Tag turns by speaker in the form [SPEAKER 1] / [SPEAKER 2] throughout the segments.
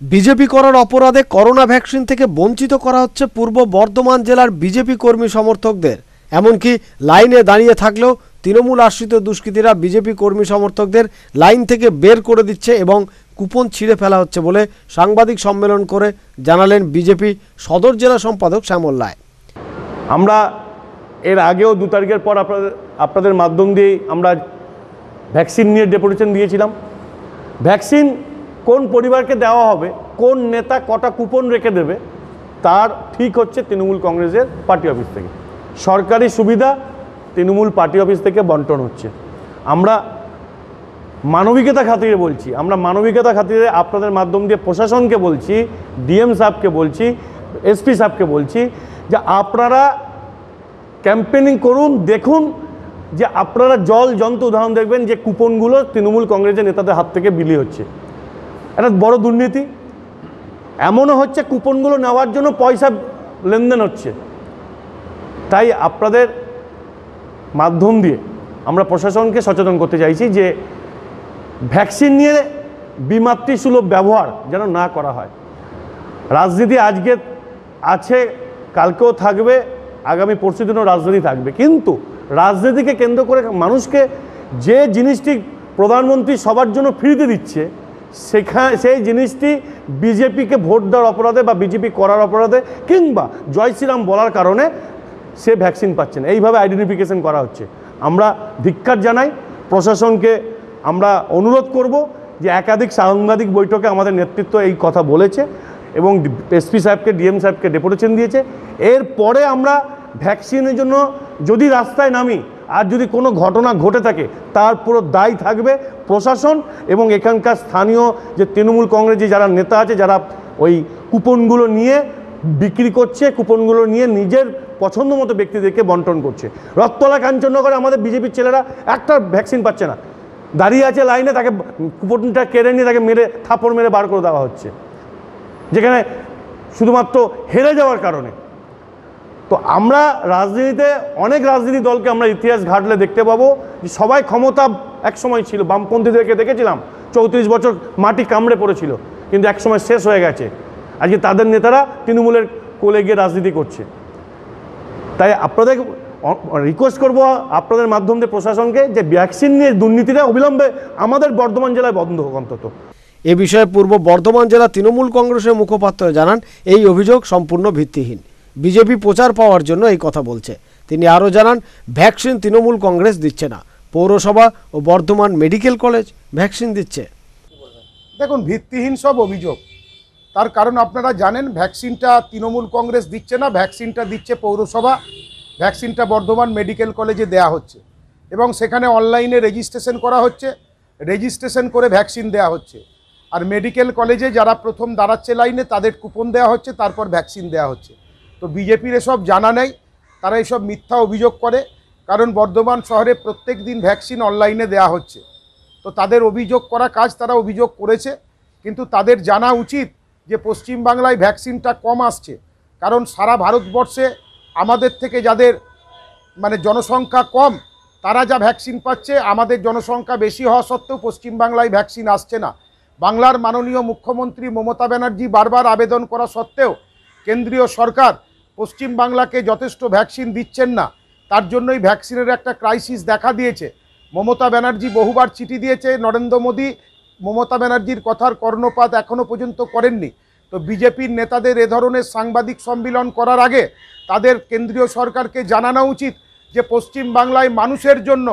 [SPEAKER 1] BJP করার অপরাধে corona vaccine থেকে বঞ্চিত করা হচ্ছে পূর্ব বর্ধমান জেলার বিজেপি কর্মী সমর্থকদের। এমনকি লাইনে দাঁড়িয়ে থাকলেও তৃণমূল আশ্রিত দুষ্কৃতীরা বিজেপি কর্মী সমর্থকদের লাইন থেকে বের করে দিচ্ছে এবং কুপন ছিঁড়ে ফেলা হচ্ছে বলে সাংবাদিক সম্মেলন করে জানালেন বিজেপি সদর জেলা সম্পাদক শ্যামল রায়।
[SPEAKER 2] আমরা এর আগেও দু তারিখের পর আপনাদের আপনাদের মাধ্যম দিয়ে আমরা ভ্যাকসিন নিয়ে ডেপুটেশন দিয়েছিলাম। ভ্যাকসিন কোন পরিবারকে দেওয়া হবে, কোন নেতা কটা কুপন রেখে দেবে, তার ঠিক হচ্ছে তৃণমূল কংগ্রেসের পার্টি অফিস থেকে। সরকারি সুবিধা তৃণমূল পার্টি অফিস থেকে বন্টন হচ্ছে। আমরা মানবিকতা খাতিরে বলছি, আমরা মানবিকতা খাতিরে আপনাদের মাধ্যম দিয়ে প্রশাসনকে বলছি, ডিএম সাহেবকে বলছি এসপি সাহেবকে বলছি যে আপনারা ক্যাম্পেনিং করুন, দেখুন যে আপনারা জল, যন্ত্র, উদাহরণ দেখবেন যে কুপনগুলো তৃণমূল কংগ্রেসের নেতাদের হাত থেকে বিলি হচ্ছে। এটা বড় দুর্নীতি। এমনও হচ্ছে কুপনগুলো নেওয়ার জন্য পয়সা লেনদেন হচ্ছে। তাই আপনাদের মাধ্যম দিয়ে আমরা প্রশাসনকে সচেতন করতে চাইছি যে ভ্যাকসিন নিয়ে বিমাতৃসুলভ ব্যবহার যেন না করা হয়। রাজনীতি আজকে আছে, কালকেও থাকবে, আগামী পরশু দিনও রাজনীতি থাকবে। কিন্তু রাজনীতিকে কেন্দ্র করে মানুষকে যে জিনিসটি প্রধানমন্ত্রী সবার জন্য ফ্রিতে দিচ্ছে সেখানে সেই জিনিসটি বিজেপিকে ভোট দেওয়ার অপরাধে বা বিজেপি করার অপরাধে কিংবা জয় শ্রীরাম বলার কারণে সে ভ্যাকসিন পাচ্ছে না। এইভাবে আইডেন্টিফিকেশন করা হচ্ছে। আমরা ধিক্কার জানাই, প্রশাসনকে আমরা অনুরোধ করব যে একাধিক সাংবাদিক বৈঠকে আমাদের নেতৃত্ব এই কথা বলেছে এবং এসপি সাহেবকে, ডিএম সাহেবকে ডেপুটেশন দিয়েছে। এরপরে আমরা ভ্যাকসিনের জন্য যদি রাস্তায় নামি আর যদি কোনো ঘটনা ঘটে থাকে, তার পুরো দায় থাকবে প্রশাসন এবং এখানকার স্থানীয় যে তৃণমূল কংগ্রেস যারা নেতা আছে, যারা ওই কুপনগুলো নিয়ে বিক্রি করছে, কুপনগুলো নিয়ে নিজের পছন্দ মতো ব্যক্তিদেরকে বন্টন করছে। রথতলা কাঞ্চননগরে আমাদের বিজেপির ছেলেরা একটা ভ্যাকসিন পাচ্ছে না। দাঁড়িয়ে আছে লাইনে, তাকে কুপনটা কেড়ে নিয়ে তাকে মেরে থাপড় মেরে বার করে দেওয়া হচ্ছে। যেখানে শুধুমাত্র হেরে যাওয়ার কারণে। তো আমরা রাজনীতিতে, অনেক রাজনীতি দলকে আমরা ইতিহাস ঘাটলে দেখতে পাবো যে সবাই ক্ষমতা এক সময় ছিল বামপন্থীদেরকে দেখেছিলাম, চৌত্রিশ বছর মাটি কামড়ে পড়েছিল, কিন্তু এক সময় শেষ হয়ে গেছে। আজকে তাদের নেতারা তৃণমূলের কোলে গিয়ে রাজনীতি করছে। তাই আপনাদের রিকোয়েস্ট করব আপনাদের মাধ্যম দিয়ে প্রশাসনকে যে ভ্যাকসিন নিয়ে দুর্নীতিটা অবিলম্বে আমাদের বর্ধমান জেলায় বন্ধ হোক অন্তত।
[SPEAKER 1] এ বিষয়ে পূর্ব বর্ধমান জেলা তৃণমূল কংগ্রেসের মুখপাত্র জানান, এই অভিযোগ সম্পূর্ণ ভিত্তিহীন। বিজেপি প্রচার পাওয়ার জন্য এই কথা বলছে। তিনি আরও জানান, ভ্যাকসিন তৃণমূল কংগ্রেস দিচ্ছে না। পৌরসভা ও বর্ধমান মেডিকেল কলেজ ভ্যাকসিন দিচ্ছে।
[SPEAKER 3] দেখুন, ভিত্তিহীন সব অভিযোগ। তার কারণ আপনারা জানেন, ভ্যাকসিনটা তৃণমূল কংগ্রেস দিচ্ছে না, ভ্যাকসিনটা দিচ্ছে পৌরসভা, ভ্যাকসিনটা বর্ধমান মেডিকেল কলেজে দেয়া হচ্ছে এবং সেখানে অনলাইনে রেজিস্ট্রেশন করা হচ্ছে, রেজিস্ট্রেশন করে ভ্যাকসিন দেয়া হচ্ছে। আর মেডিকেল কলেজে যারা প্রথম দাঁড়াচ্ছে লাইনে, তাদের কুপন দেওয়া হচ্ছে, তারপর ভ্যাকসিন দেওয়া হচ্ছে। তো বিজেপির এসব জানা নেই, তারা এসব মিথ্যা অভিযোগ করে, কারণ বর্ধমান শহরে প্রত্যেক দিন ভ্যাকসিন অনলাইনে দেয়া হচ্ছে। তো তাদের অভিযোগ করা কাজ তারা অভিযোগ করেছে, কিন্তু তাদের জানা উচিত যে পশ্চিমবাংলায় ভ্যাকসিনটা কম আসছে, কারণ সারা ভারতবর্ষে আমাদের থেকে যাদের মানে জনসংখ্যা কম, তারা যা ভ্যাকসিন পাচ্ছে, আমাদের জনসংখ্যা বেশি হওয়া সত্ত্বেও পশ্চিমবাংলায় ভ্যাকসিন আসছে না। বাংলার মাননীয় মুখ্যমন্ত্রী মমতা ব্যানার্জি বারবার আবেদন করা সত্ত্বেও কেন্দ্রীয় সরকার পশ্চিমবাংলাকে যথেষ্ট ভ্যাকসিন দিচ্ছেন না, তার জন্যই ভ্যাকসিনের একটা ক্রাইসিস দেখা দিয়েছে। মমতা ব্যানার্জি বহুবার চিঠি দিয়েছে, নরেন্দ্র মোদী মমতা ব্যানার্জির কথার কর্ণপাত এখনও পর্যন্ত করেননি। তো বিজেপির নেতাদের এ ধরনের সাংবাদিক সম্মিলন করার আগে তাদের কেন্দ্রীয় সরকারকে জানানো উচিত যে, পশ্চিম বাংলায় মানুষের জন্য,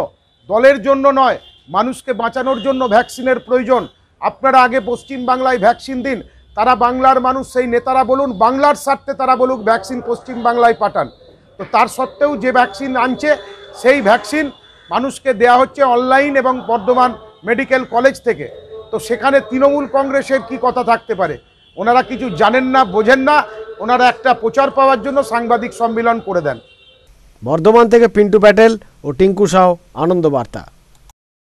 [SPEAKER 3] দলের জন্য নয়, মানুষকে বাঁচানোর জন্য ভ্যাকসিনের প্রয়োজন। আপনারা আগে পশ্চিম বাংলায় ভ্যাকসিন দিন তারা বাংলার মানুষ, সেই নেতারা বলুন, বাংলার স্বার্থে তারা বলুক ভ্যাকসিন পশ্চিম বাংলায় পাঠান। তো তার সত্ত্বেও যে ভ্যাকসিন আনছে, সেই ভ্যাকসিন মানুষকে দেয়া হচ্ছে অনলাইন এবং বর্ধমান মেডিকেল কলেজ থেকে। তো সেখানে তৃণমূল কংগ্রেসের কি কথা থাকতে পারে? ওনারা কিছু জানেন না, বোঝেন না, ওনারা একটা প্রচার পাওয়ার জন্য সাংবাদিক সম্মেলন করে দেন।
[SPEAKER 1] বর্ধমান থেকে পিন্টু প্যাটেল ও টিঙ্কু সাও আনন্দ বার্তা।